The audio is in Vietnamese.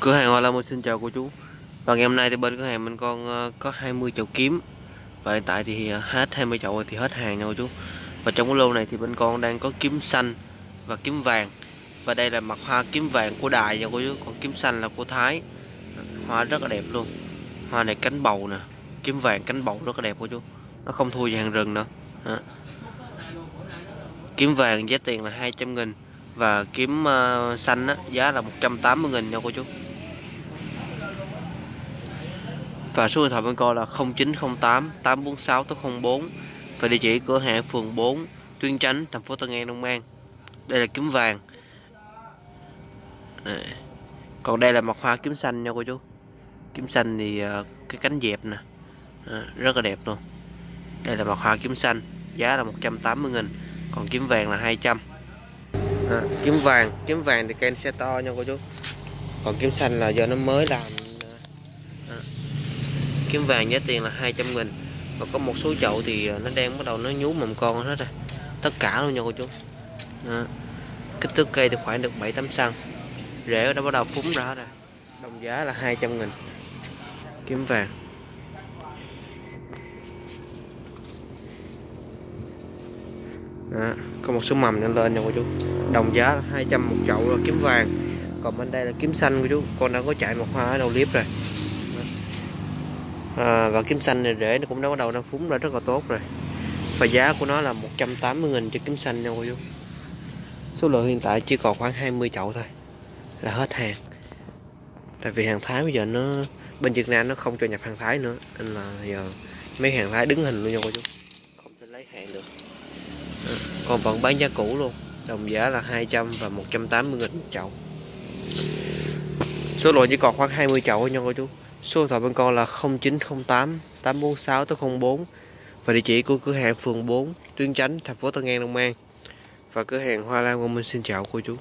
Cửa hàng Hoa Lam xin chào cô chú. Và ngày hôm nay thì bên cửa hàng mình con ờ, có 20 chậu kiếm. Và hiện tại thì ờ, hết 20 chậu rồi thì hết hàng nha cô chú. Và trong cái lô này thì bên con đang có kiếm xanh và kiếm vàng. Và đây là mặt hoa kiếm vàng của Đài nha cô chú Còn kiếm xanh là của Thái. Hoa rất là đẹp luôn. Hoa này cánh bầu nè Kiếm vàng cánh bầu rất là đẹp cô chú. Nó không thua gì hàng rừng nữa. Đó. Kiếm vàng giá tiền là 200 nghìn và kiếm uh, xanh á, giá là 180 nghìn nha cô chú và số điện thoại bên con là 0908 846 04 và địa chỉ cửa hàng phường 4 Tuyên Chánh thành phố Tân An Đông An. Đây là kiếm vàng. Đây. còn đây là mặt hoa kiếm xanh nha cô chú. Kiếm xanh thì ờ, cái cánh dẹp nè. Rất là đẹp luôn. Đây là mặt hoa kiếm xanh giá là 180 nghìn còn kiếm vàng là 200 à, kiếm vàng kiếm vàng thì ken sẽ to nha cô chú. Còn kiếm xanh là do nó mới làm kiếm vàng giá tiền là 200 nghìn. Và có một số chậu thì à, nó đang bắt đầu nó nhú mầm con hết rồi. Tất cả luôn nha cô chú. Đó. kích thước cây thì khoảng được 7 8 xăng. Rễ nó bắt đầu phúng ra rồi. Đồng giá là 200 nghìn. Kiếm vàng. Đó, có một số mầm đang lên nha cô chú. Đồng giá 200 một chậu là kiếm vàng. Còn bên đây là kiếm xanh cô chú. Con đã có chạy một hoa ở đầu clip rồi à, và kiếm xanh này rễ nó cũng đã bắt đầu đang phúng ra rất là tốt rồi. Và giá của nó là 180 nghìn cho kiếm xanh nha cô chú số lượng hiện tại chỉ còn khoảng 20 chậu thôi là hết hàng. Tại vì hàng Thái bây giờ nó bên Việt Nam nó không cho nhập hàng Thái nữa nên là giờ mấy hàng Thái đứng hình luôn nha cô chú không thể lấy hàng được. Ờ, còn vẫn bán giá cũ luôn đồng giá là 200 và 180 nghìn một chậu. Số lượng chỉ còn khoảng 20 chậu thôi nha cô chú số điện thoại bên con là 0908 846 04 và địa chỉ của cửa hàng phường 4 Tuyên Chánh, thành phố Tân An, Long An. Và cửa hàng Hoa Lan của mình xin chào cô chú.